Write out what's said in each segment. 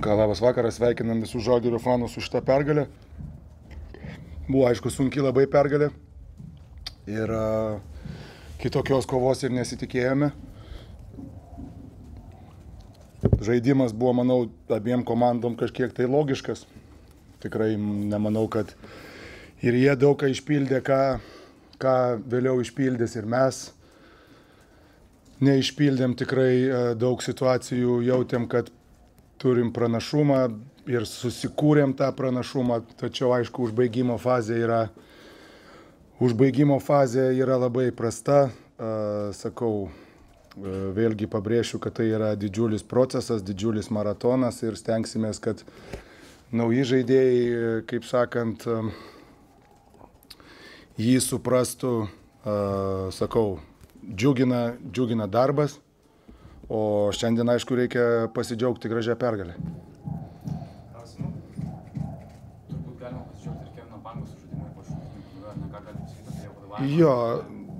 ką, labas vakaras, sveikinam visus žalgerio fanus su šitą pergalę. Buvo aišku sunki labai pergalė ir uh, kitokios kovos ir nesitikėjome. Žaidimas buvo, manau, abiem komandom kažkiek tai logiškas. Tikrai nemanau, kad ir jie daug ką išpildė, ką, ką vėliau išpildys ir mes neišpildėm tikrai daug situacijų, jautėm, kad turim pranašumą ir susikūrėm tą pranašumą, tačiau aišku, užbaigimo fazė yra, užbaigimo fazė yra labai prasta. Sakau, vėlgi pabrėšiu, kad tai yra didžiulis procesas, didžiulis maratonas ir stengsimės, kad nauji žaidėjai, kaip sakant, jį suprastų, sakau, džiugina, džiugina darbas O šiandien, aišku, reikia pasidžiaugti gražią pergalę. Jo,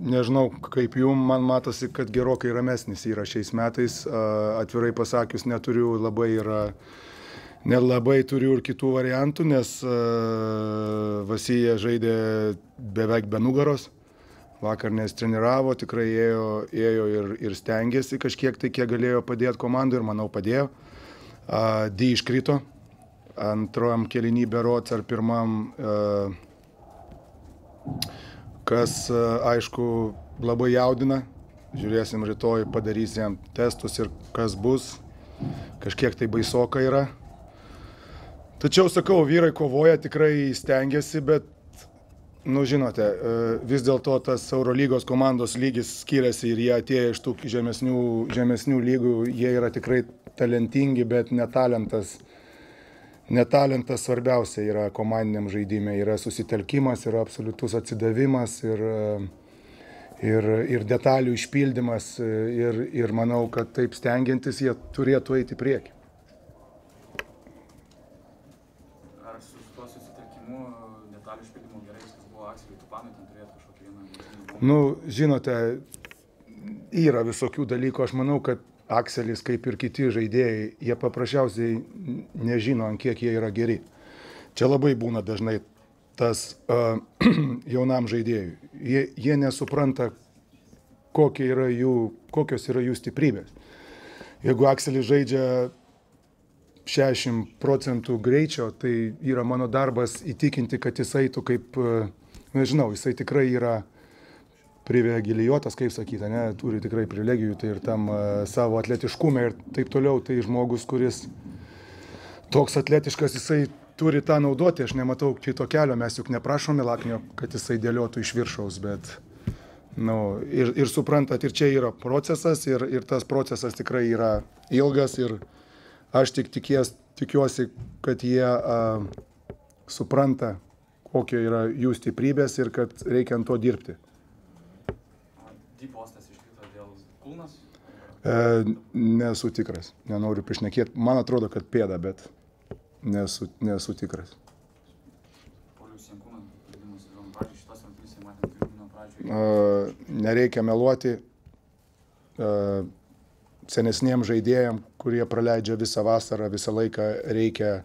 nežinau, kaip jum, man matosi, kad gerokai ramesnis yra šiais metais. Atvirai pasakius, neturiu labai yra. Nelabai turiu ir kitų variantų, nes uh, Vasija žaidė beveik be nugaros vakar nesitreniravo, tikrai ėjo, ėjo ir, ir stengiasi kažkiek tai, kiek galėjo padėti komandai ir manau padėjo. Uh, D iškrito, antrojam kelinį berots ar pirmam, uh, kas uh, aišku labai jaudina. Žiūrėsim rytoj, padarysim testus ir kas bus. Kažkiek tai baisoka yra. Tačiau sakau, vyrai kovoja, tikrai stengiasi, bet Nu, žinote, e, vis dėlto tas Eurolygos komandos lygis skiriasi ir jie atėję iš tų žemesnių, žemesnių lygų, jie yra tikrai talentingi, bet netalentas, netalentas svarbiausia yra komandiniam žaidimui, yra susitelkimas, yra absoliutus atsidavimas ir, ir, ir detalių išpildymas ir, ir manau, kad taip stengiantis jie turėtų eiti prieki. Ar su tuo susitelkimu, detalių išpildymu gerai viskas buvo Akseliui Tupanui, ten turėtų kažkokį vieną... Nu, žinote, yra visokių dalykų. Aš manau, kad Akselis, kaip ir kiti žaidėjai, jie paprasčiausiai nežino, ant kiek jie yra geri. Čia labai būna dažnai tas uh, jaunam žaidėjui. Jie, jie nesupranta, yra jų, kokios yra jų stiprybės. Jeigu Akselis žaidžia 60 procentų greičio, tai yra mano darbas įtikinti, kad jis eitų kaip, nežinau, jisai tikrai yra privilegijuotas, kaip sakyta, ne, turi tikrai privilegijų, tai ir tam uh, savo atletiškume ir taip toliau, tai žmogus, kuris toks atletiškas, jisai turi tą naudoti, aš nematau kito kelio, mes juk neprašome Laknio, kad jisai dėliotų iš viršaus, bet, nu, ir, ir suprantat, ir čia yra procesas, ir, ir tas procesas tikrai yra ilgas ir aš tik tikės, tikiuosi, kad jie a, supranta, kokio yra jų stiprybės ir kad reikia ant to dirbti. D postas iškrito dėl kūnas? E, nesu tikras, nenoriu prišnekėti. Man atrodo, kad pėda, bet nesu, nesu tikras. E, nereikia meluoti. E, senesniem žaidėjim, kurie praleidžia visą vasarą, visą laiką reikia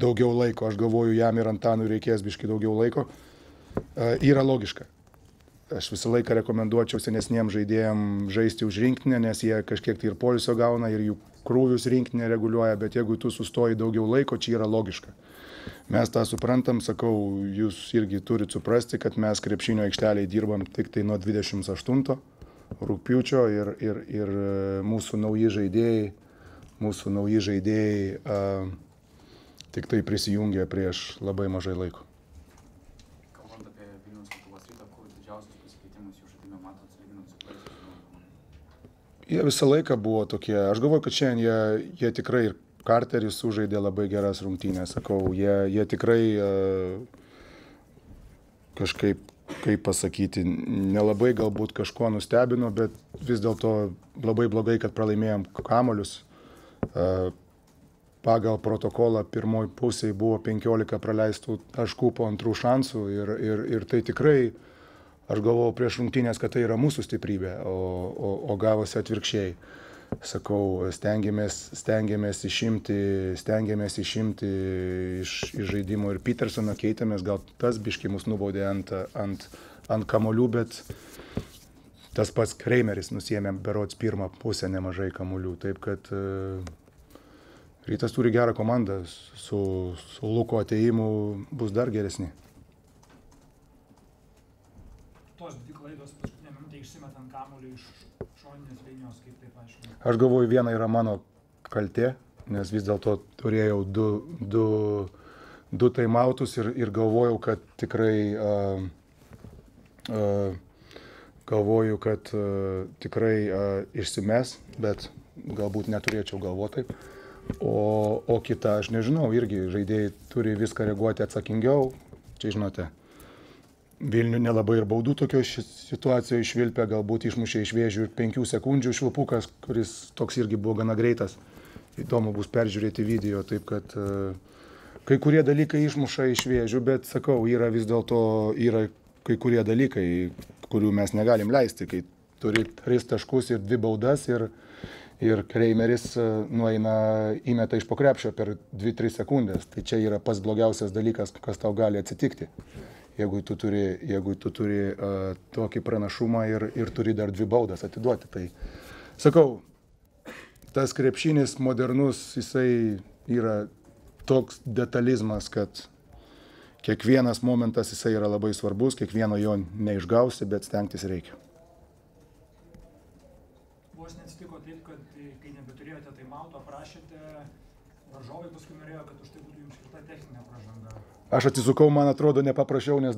daugiau laiko. Aš galvoju, jam ir Antanui reikės biški daugiau laiko. E, yra logiška. Aš visą laiką rekomenduočiau senesniem žaidėjim žaisti už rinkinę, nes jie kažkiek tai ir polisio gauna ir jų krūvius rinkinė reguliuoja, bet jeigu tu sustoji daugiau laiko, čia yra logiška. Mes tą suprantam, sakau, jūs irgi turit suprasti, kad mes krepšinio aikšteliai dirbam tik tai nuo 28 rūpiučio ir, ir, ir mūsų nauji žaidėjai, mūsų nauji žaidėjai a, tik tai prisijungia prieš labai mažai laiko. Jie visą laiką buvo tokie, aš galvoju, kad šiandien jie, jie tikrai ir Karteris sužaidė labai geras rungtynės, sakau, jie, jie tikrai uh, kažkaip, kaip pasakyti, nelabai galbūt kažkuo nustebino, bet vis dėlto labai blogai, kad pralaimėjom kamolius. Uh, pagal protokolą pirmoji pusėje buvo 15 praleistų taškų po antrų šansų ir, ir, ir tai tikrai, aš galvojau prieš rungtynės, kad tai yra mūsų stiprybė, o, o, o gavosi atvirkščiai. sakau, stengiamės, stengiamės, išimti, stengiamės išimti iš, iš žaidimo ir Petersoną keitėmės, gal tas biški mus nubaudė ant, ant, ant kamolių, bet tas pats Kreimeris nusėmė berots pirmą pusę nemažai kamolių. Taip kad uh, Rytas turi gerą komandą, su, su Luko ateimu bus dar geresni. Tos dvi klaidos paskutinę minutę išsimetant kamuolį iš šoninės linijos, kaip tai paaiškinti? Aš galvoju, viena yra mano kaltė, nes vis dėlto turėjau du, du, du taimautus ir, ir galvojau, kad tikrai uh, uh, galvoju, kad uh, tikrai uh, išsimes, bet galbūt neturėčiau galvoti taip. O, o kita, aš nežinau, irgi žaidėjai turi viską reaguoti atsakingiau. Čia žinote, Vilnių nelabai ir baudų tokioje situacijoje išvilpė, galbūt išmušė iš vėžių ir penkių sekundžių švilpukas, kuris toks irgi buvo gana greitas. Įdomu bus peržiūrėti video, taip kad uh, kai kurie dalykai išmuša iš vėžių, bet sakau, yra vis dėlto, yra kai kurie dalykai, kurių mes negalim leisti, kai turi tris taškus ir dvi baudas ir, ir Kreimeris uh, nueina įmeta iš pokrepšio per 2-3 sekundės. Tai čia yra pats blogiausias dalykas, kas tau gali atsitikti jeigu tu turi, jeigu tu turi uh, tokį pranašumą ir, ir turi dar dvi baudas atiduoti. Tai sakau, tas krepšinis modernus, jisai yra toks detalizmas, kad kiekvienas momentas jisai yra labai svarbus, kiekvieno jo neišgausi, bet stengtis reikia. Vos neatsitiko taip, kad kai nebeturėjote taimauto, prašėte, varžovai paskui norėjo, kad už tai būtų jums skirta techninė pražanga. Aš atsisukau, man atrodo, nepaprašiau, nes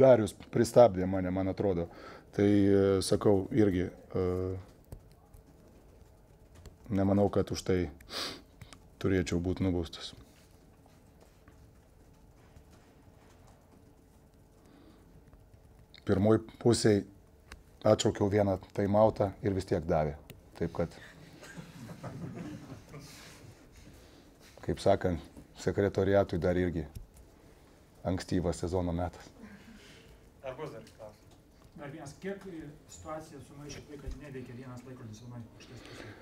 Darius pristabdė mane, man atrodo. Tai sakau irgi, nemanau, kad už tai turėčiau būti nubaustas. Pirmoji pusėje atšaukiau vieną taimautą ir vis tiek davė. Taip kad, kaip sakant, sekretoriatui dar irgi ankstyvas sezono metas. Ar bus dar klausimas? Dar vienas, kiek situacija sumaišė tai, kad neveikia vienas laikrodis vienoj aikštės pusėje?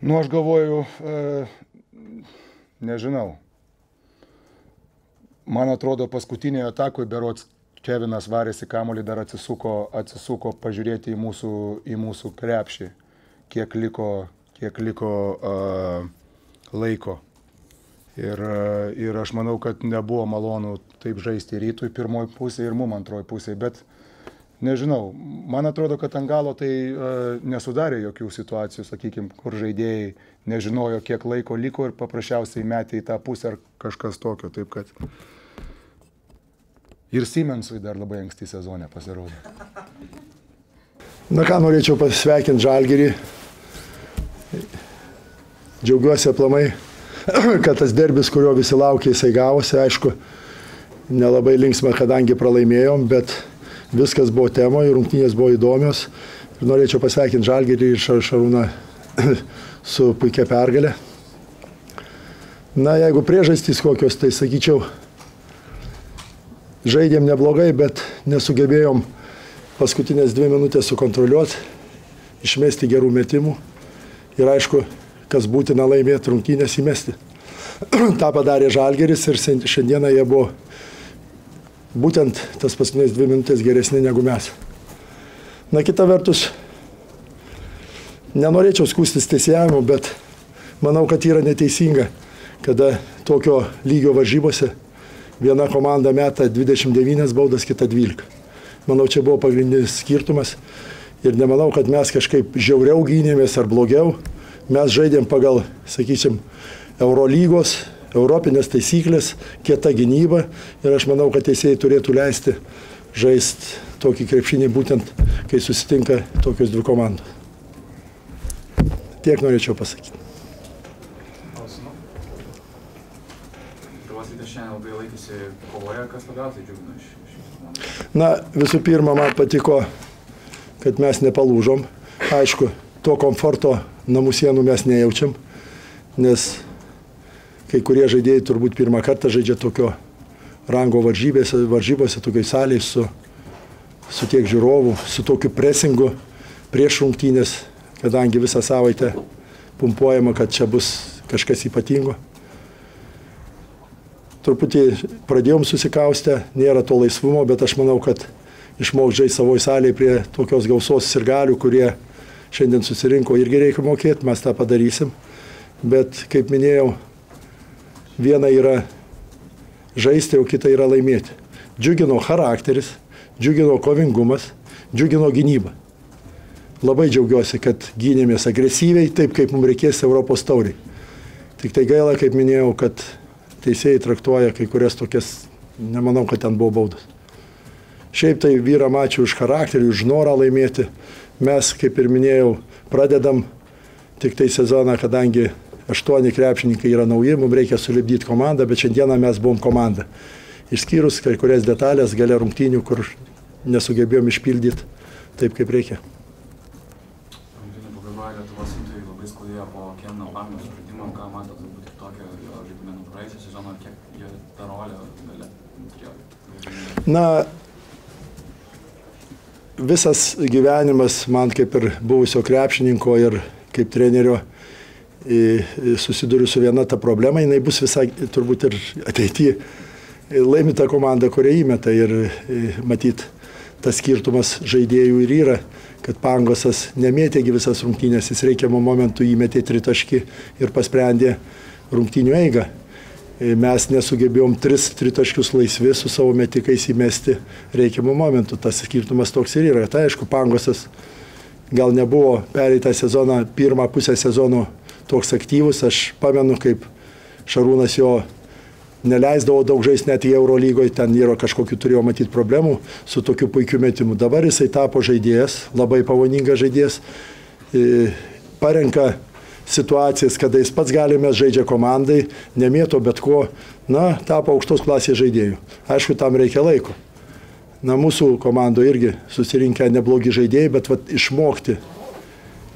Nu, aš galvoju, e, nežinau. Man atrodo, paskutinėje atakoje berots Kevinas varėsi kamolį, dar atsisuko, atsisuko pažiūrėti į mūsų, į mūsų krepšį, kiek liko, kiek liko uh, laiko. Ir, ir aš manau, kad nebuvo malonu taip žaisti rytui pirmoji pusė ir mum antroji pusė, bet nežinau, man atrodo, kad ant galo tai uh, nesudarė jokių situacijų, sakykime, kur žaidėjai nežinojo, kiek laiko liko ir paprasčiausiai metė į tą pusę ar kažkas tokio. Taip kad ir Siemensui dar labai anksti sezonė pasirodė. Na ką norėčiau pasveikinti Žalgirį. Džiaugiuosi aplamai kad tas derbis, kurio visi laukia, jisai gavosi, aišku, nelabai linksma, kadangi pralaimėjom, bet viskas buvo temoje, rungtynės buvo įdomios. Ir norėčiau pasveikinti Žalgirį ir Šarūną su puikia pergalė. Na, jeigu priežastys kokios, tai sakyčiau, žaidėm neblogai, bet nesugebėjom paskutinės dvi minutės sukontroliuoti, išmesti gerų metimų. Ir aišku, kas būtina laimėti rungtynės įmesti. Ta padarė Žalgeris ir šiandieną jie buvo būtent tas paskutinės dvi minutės geresni negu mes. Na kita vertus, nenorėčiau skūstis teisėjimu, bet manau, kad yra neteisinga, kada tokio lygio varžybose viena komanda meta 29 baudas, kita 12. Manau, čia buvo pagrindinis skirtumas ir nemanau, kad mes kažkaip žiauriau gynėmės ar blogiau mes žaidėm pagal, sakysim, Eurolygos, Europinės taisyklės, kieta gynyba ir aš manau, kad teisėjai turėtų leisti žaisti tokį krepšinį būtent, kai susitinka tokios dvi komandos. Tiek norėčiau pasakyti. Komandos? Na, visų pirma, man patiko, kad mes nepalūžom. Aišku, to komforto namų sienų mes nejaučiam, nes kai kurie žaidėjai turbūt pirmą kartą žaidžia tokio rango varžybėse, varžybose, tokiai salėje su, su tiek žiūrovų, su tokiu presingu prieš rungtynės. kadangi visą savaitę pumpuojama, kad čia bus kažkas ypatingo. Truputį pradėjom susikaustę, nėra to laisvumo, bet aš manau, kad išmokdžiai savoje salėje prie tokios gausos sirgalių, kurie šiandien susirinko, irgi reikia mokėti, mes tą padarysim. Bet, kaip minėjau, viena yra žaisti, o kita yra laimėti. Džiugino charakteris, džiugino kovingumas, džiugino gynyba. Labai džiaugiuosi, kad gynėmės agresyviai, taip kaip mums reikės Europos tauriai. Tik tai gaila, kaip minėjau, kad teisėjai traktuoja kai kurias tokias, nemanau, kad ten buvo baudas. Šiaip tai vyram ačiū už charakterį, už norą laimėti. Mes, kaip ir minėjau, pradedam tik tai sezoną, kadangi aštuoni krepšininkai yra nauji, mums reikia sulibdyti komandą, bet šiandieną mes buvom komanda. Išskyrus kai kurias detalės, gale rungtynių, kur nesugebėjom išpildyti taip, kaip reikia. Na, visas gyvenimas man kaip ir buvusio krepšininko ir kaip trenerio susiduriu su viena ta problema, jinai bus visai turbūt ir ateityje. Laimi ta komanda, kurią įmeta ir matyt, tas skirtumas žaidėjų ir yra, kad Pangosas nemėtėgi visas rungtynės, jis reikiamą momentų įmetė tritaškį ir pasprendė rungtynių eigą. E, Mes nesugebėjom tris tritaškius laisvi su savo metikais įmesti reikiamų momentų. Tas skirtumas toks ir yra. Tai aišku, Pangosas gal nebuvo pereitą sezoną, pirmą pusę sezono toks aktyvus. Aš pamenu, kaip Šarūnas jo neleisdavo daug žaisti net į Eurolygoje, ten yra kažkokių turėjo matyti problemų su tokiu puikiu metimu. Dabar jisai tapo žaidėjas, labai pavojingas žaidėjas, E, parenka situacijas, kada jis pats galime žaidžia komandai, nemėto bet ko, na, tapo aukštos klasės žaidėjų. Aišku, tam reikia laiko. Na, mūsų komandoje irgi susirinkę neblogi žaidėjai, bet vat, išmokti,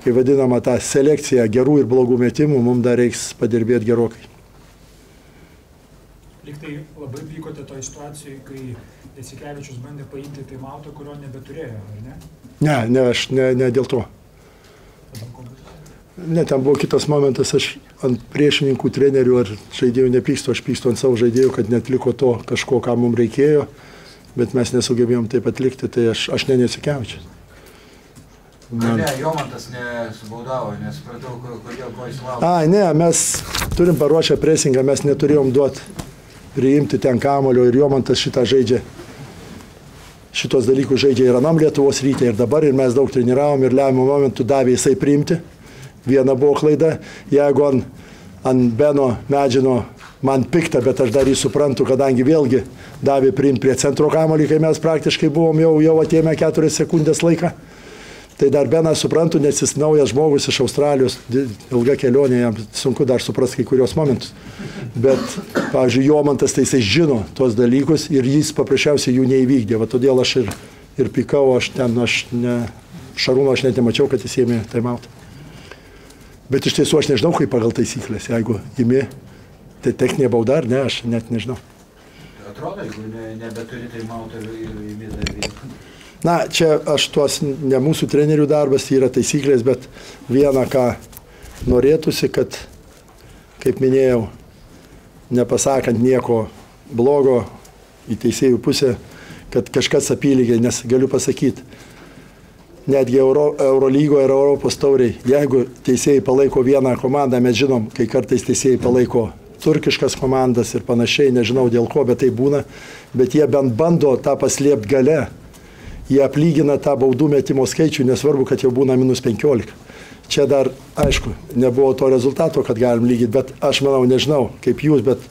kai vadinama tą selekciją gerų ir blogų metimų, mums dar reiks padirbėti gerokai. Liktai labai pykote toje situacijoje, kai Jasikevičius bandė paimti taimautą, kurio nebeturėjo, ar ne? Ne, ne, aš ne, ne dėl to. Ne, ten buvo kitas momentas, aš ant priešininkų trenerių ar žaidėjų nepykstu, aš pykstu ant savo žaidėjų, kad netliko to kažko, ką mums reikėjo, bet mes nesugebėjom taip atlikti, tai aš, aš ne nesikevičiu. Na, ne, Jomantas nesubaudavo, nesupratau, ko- kodėl ko jis laukia. A, ne, mes turim paruošę presingą, mes neturėjom duoti priimti ten kamulio ir Jomantas šitą žaidžia. Šitos dalykus žaidžia ir anam Lietuvos rytė ir dabar ir mes daug treniravom ir lemiamų momentų davė jisai priimti. Viena buvo klaida, jeigu ant, ant Beno medžino man pikta, bet aš dar jį suprantu, kadangi vėlgi davė priimti prie centro kamolį, kai mes praktiškai buvom jau, jau atėmę keturias sekundės laiką. Tai dar Beną suprantu, nes jis naujas žmogus iš Australijos, ilga kelionė, jam sunku dar suprasti kai kurios momentus. Bet, pavyzdžiui, Jomantas tai jisai žino tuos dalykus ir jis paprasčiausiai jų neįvykdė. Va todėl aš ir, ir pikau, aš ten, aš ne, Šarūno aš net nemačiau, kad jis ėmė taimautą. Bet iš tiesų aš nežinau, kaip pagal taisyklės, jeigu imi, tai techninė bauda ar ne, aš net nežinau. Atrodo, jeigu ne, nebeturi tai mauto ir, ir įmė dar vieną. Na, čia aš tuos ne mūsų trenerių darbas, yra taisyklės, bet viena, ką norėtųsi, kad, kaip minėjau, nepasakant nieko blogo į teisėjų pusę, kad kažkas apylygiai, nes galiu pasakyti, netgi Euro, Eurolygoje ir Europos tauriai, jeigu teisėjai palaiko vieną komandą, mes žinom, kai kartais teisėjai palaiko turkiškas komandas ir panašiai, nežinau dėl ko, bet tai būna, bet jie bent bando tą paslėpti gale, jie aplygina tą baudų metimo skaičių, nesvarbu, kad jau būna minus 15. Čia dar, aišku, nebuvo to rezultato, kad galim lygyti, bet aš manau, nežinau kaip jūs, bet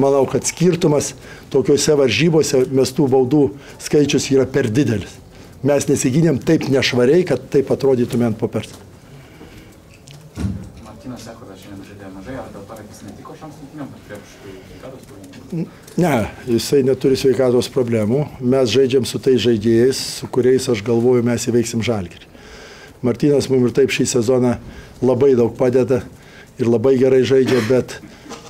manau, kad skirtumas tokiuose varžybose mestų baudų skaičius yra per didelis. Mes nesigynėm taip nešvariai, kad taip atrodytume ant popers. Martinas Sekodas šiandien žaidė mažai, ar dėl to, kad jis netiko šioms rungtynėms, ar prie kažkokių sveikatos problemų? Ne, jisai neturi sveikatos problemų. Mes žaidžiam su tais žaidėjais, su kuriais aš galvoju, mes įveiksim žalgirį. Martinas mums ir taip šį sezoną labai daug padeda ir labai gerai žaidžia, bet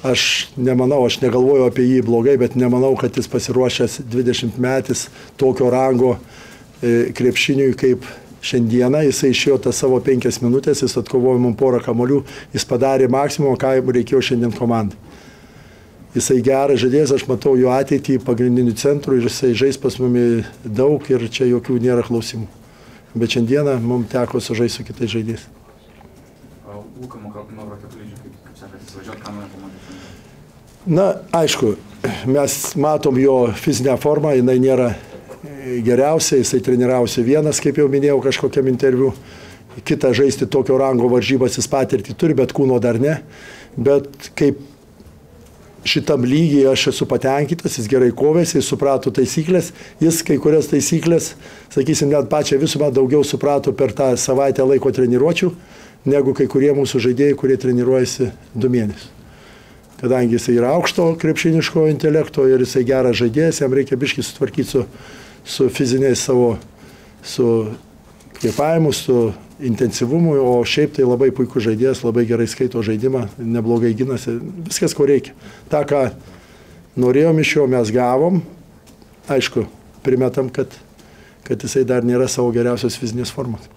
aš nemanau, aš negalvoju apie jį blogai, bet nemanau, kad jis pasiruošęs 20 metais tokio rango krepšiniui kaip Šiandieną jisai išėjo tas savo penkias minutės, jis atkovojo mums porą kamolių, jis padarė maksimumą, ką reikėjo šiandien komandai. Jisai geras žaidėjas, aš matau jo ateitį pagrindinių centrų ir jisai žais pas mumi daug ir čia jokių nėra klausimų. Bet šiandieną mums teko sužaisti su kitais žaidėjais. Na, aišku, mes matom jo fizinę formą, jinai nėra e, geriausia, jisai trenirausi vienas, kaip jau minėjau kažkokiam interviu. Kita žaisti tokio rango varžybas jis patirtį turi, bet kūno dar ne. Bet kaip šitam lygiai aš esu patenkintas, jis gerai kovėsi, jis suprato taisyklės, jis kai kurias taisyklės, sakysim, net pačią visumą daugiau suprato per tą savaitę laiko treniruočių, negu kai kurie mūsų žaidėjai, kurie treniruojasi du mėnesius. Kadangi jis yra aukšto krepšiniško intelekto ir jisai geras žaidėjas, jam reikia biškai sutvarkyti su, su fiziniais savo, su kvėpavimu, su intensyvumu, o šiaip tai labai puikus žaidėjas, labai gerai skaito žaidimą, neblogai ginasi, viskas ko reikia. Ta, ką norėjom iš jo, mes gavom, aišku, primetam, kad, kad jisai dar nėra savo geriausios fizinės formos.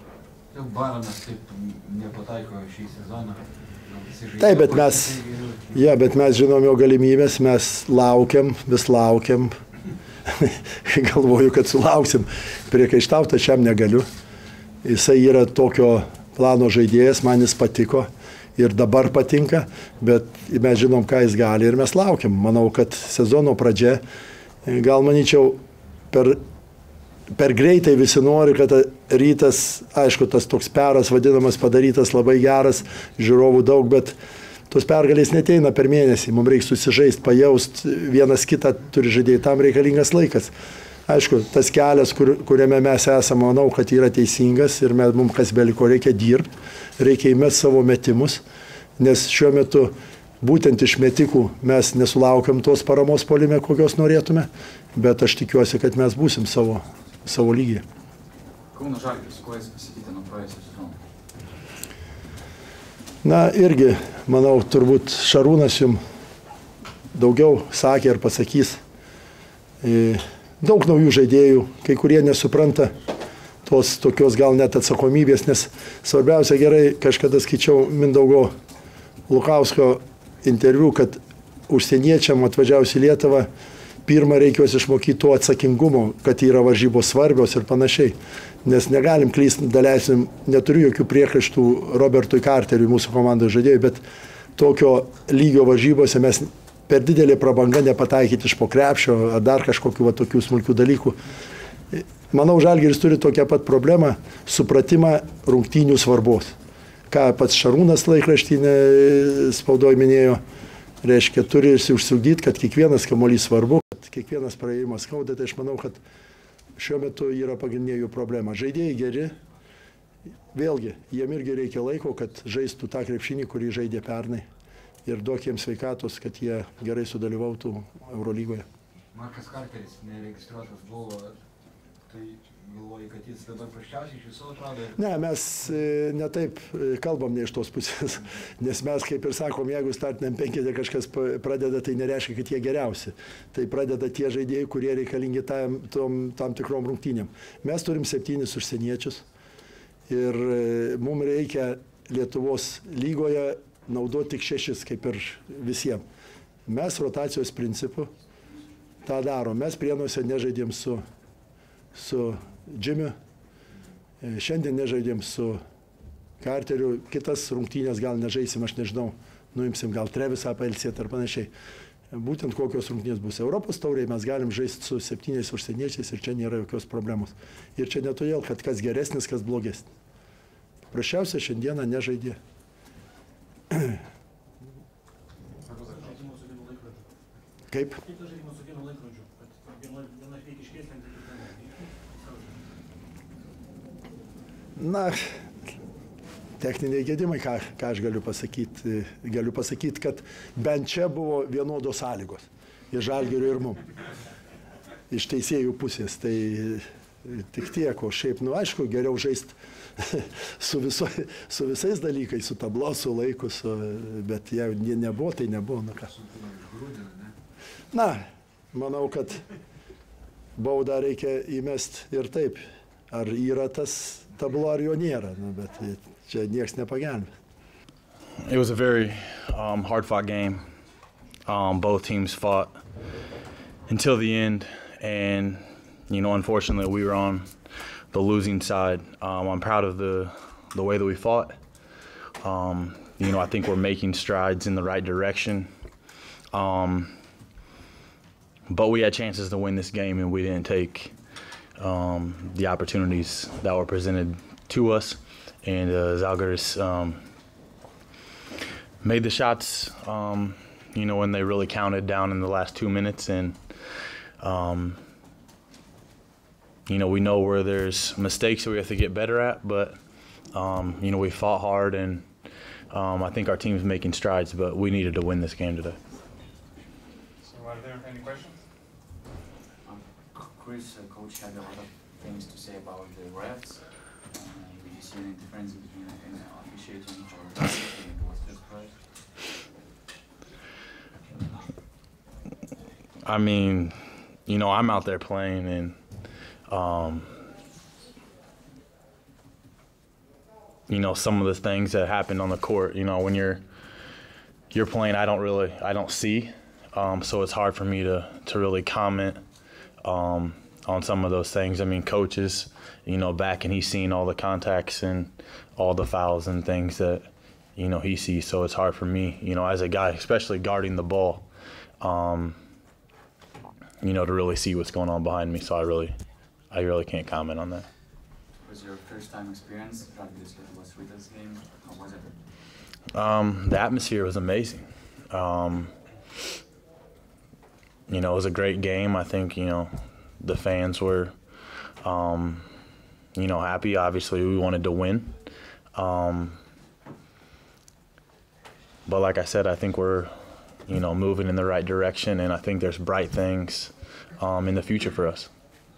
Baronas taip nepataiko šį sezoną. Taip, bet mes, ja, bet mes žinom jo galimybės, mes laukiam, vis laukiam. Galvoju, kad sulauksim. Priekaištauti aš jam negaliu. Jisai yra tokio plano žaidėjas, man jis patiko ir dabar patinka, bet mes žinom, ką jis gali ir mes laukiam. Manau, kad sezono pradžia, gal manyčiau, per per greitai visi nori, kad rytas, aišku, tas toks peras vadinamas padarytas labai geras, žiūrovų daug, bet tos pergalės neteina per mėnesį, mums reikia susižaisti, pajaust, vienas kitą turi žaidėjai, tam reikalingas laikas. Aišku, tas kelias, kur, kuriame mes esame, manau, kad yra teisingas ir mes, mums kas beliko, reikia dirbti, reikia įmesti savo metimus, nes šiuo metu būtent iš metikų mes nesulaukiam tos paramos polime, kokios norėtume, bet aš tikiuosi, kad mes būsim savo savo lygyje. Kauno Žalgiris, kuo jis pasikeitė nuo praėjusio sezono? Na irgi, manau, turbūt Šarūnas jums daugiau sakė ir pasakys. E, daug naujų žaidėjų, kai kurie nesupranta tos tokios gal net atsakomybės, nes svarbiausia gerai, kažkada skaičiau Mindaugo Lukausko interviu, kad užsieniečiam atvažiavus į Lietuvą pirmą reikia juos išmokyti to atsakingumo, kad yra varžybos svarbios ir panašiai. Nes negalim klysti, daleisim, neturiu jokių priekaištų Robertui Carteriui, mūsų komandos žaidėjui, bet tokio lygio varžybose mes per didelį prabangą nepataikyti iš po krepšio ar dar kažkokių va, tokių smulkių dalykų. Manau, Žalgiris turi tokią pat problemą - supratimą rungtynių svarbos. Ką pats Šarūnas laikraštinė spaudoj minėjo, reiškia, turi užsiugdyti, kad kiekvienas kamuolys svarbu, kiekvienas praėjimas skauda, tai aš manau, kad šiuo metu yra pagrindinė jų problema. Žaidėjai geri, vėlgi, jiem irgi reikia laiko, kad žaistų tą krepšinį, kurį žaidė pernai. Ir duok jiems sveikatos, kad jie gerai sudalyvautų Eurolygoje. Markas Karteris neregistruotas buvo, tai galvoju, kad jis dabar praščiausiai iš viso atrodo. Ne, mes e, netaip kalbam ne iš tos pusės, nes mes, kaip ir sakom, jeigu startiniam penketė kažkas pradeda, tai nereiškia, kad jie geriausi. Tai pradeda tie žaidėjai, kurie reikalingi tam, tom, tam tikrom rungtynėm. Mes turim septynis užsieniečius ir e, mums reikia Lietuvos lygoje naudoti tik šešis, kaip ir visiems. Mes rotacijos principu tą darom. Mes prienuose nežaidėm su, su Džimiu, šiandien nežaidėm su Karteriu, kitas rungtynės gal nežaisim, aš nežinau, nuimsim gal Trevisą pailsėti ar panašiai. Būtent kokios rungtynės bus Europos tauriai, mes galim žaisti su septyniais užsieniečiais ir čia nėra jokios problemos. Ir čia ne todėl, kad kas geresnis, kas blogesnis. Paprasčiausiai šiandieną nežaidė. Kaip? Kaip žaidimas su vienu laikrodžiu? Viena, iškėslinti, kita Na, techniniai gedimai, ką, ką aš galiu pasakyti. Galiu pasakyti, kad bent čia buvo vienodos sąlygos. Ir žalgeriu ir mum. Iš teisėjų pusės. Tai tik tiek, o šiaip, nu aišku, geriau žaisti su, viso, su visais dalykais, su tablo, su laiku, su, bet jei ne, nebuvo, tai nebuvo. Nu, ką. Na, manau, kad baudą reikia įmesti ir taip. Ar yra tas jo nėra, nu, bet čia niekas nepagelbė. It was a very um, hard fought game. Um, both teams fought until the end, and you know, unfortunately, we were on the losing side. Um, I'm proud of the the way that we fought. Um, you know, I think we're making strides in the right direction. Um, but we had chances to win this game, and we didn't take um, the opportunities that were presented to us. And uh, Zalgiris um, made the shots, um, you know, when they really counted down in the last two minutes. And, um, you know, we know where there's mistakes that we have to get better at, but, um, you know, we fought hard and um, I think our team's making strides, but we needed to win this game today. So are there any questions? Chris, uh, coach had a lot of things to say about the refs. Uh, did you see any difference between uh, in officiating or it was just right? I mean, you know, I'm out there playing and, um, you know, some of the things that happened on the court, you know, when you're, you're playing, I don't really, I don't see. Um, so it's hard for me to, to really comment, um, on some of those things. I mean, coaches, you know, back and he's seen all the contacts and all the fouls and things that, you know, he sees. So it's hard for me, you know, as a guy, especially guarding the ball, um, you know, to really see what's going on behind me. So I really, I really can't comment on that. Was your first time experience. Lietuvos Rytas game. How was it? Um, the atmosphere was amazing. Um, you know, it was a great game. I think you know the fans were, um, you know, happy. Obviously, we wanted to win. Um, but like I said, I think we're, you know, moving in the right direction, and I think there's bright things um, in the future for us.